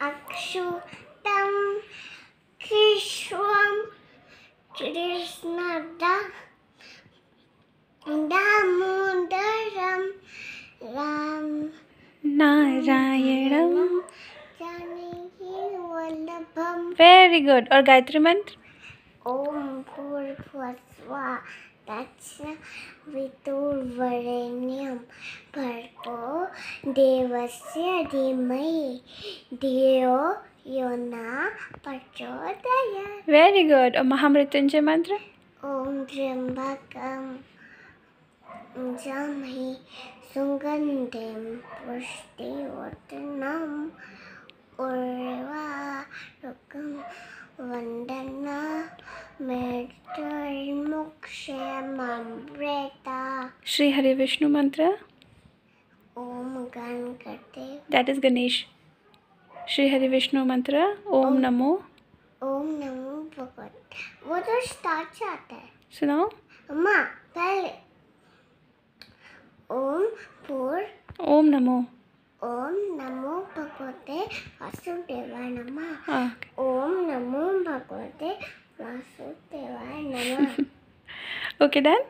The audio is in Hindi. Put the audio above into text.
அக்ஷுதம் கிருஷ்வம் Ram தாமோதரம் ராம் நாராயணம் Very good. Or Gayatri Mantra? Om Purpurva Tatsya Viturvarenyam Par देवस्य धीमहि धियो यो न प्रचोदयात् वेरी गुड और महामृत्युंजय मंत्र ओम त्र्यम्बकं जामहि सुगन्धिं पुष्टिवर्धनम् उर्वारुकं वन्दना मृत्युर्मुक्षयममृता श्री हरि विष्णु मंत्र ॐ गणगते दैट इज़ गणेश श्री हरि विष्णु मंत्र ओम नमो ॐ नमो भगवते। वो तो स्टार्ट से आता है। सुनाओ। अम्मा पहले। ओम पूर। ओम नमो। ओम नमो भगवते वासुदेवाय नमः। हाँ। ओम नमो भगवते वासुदेवाय नमः। Okay done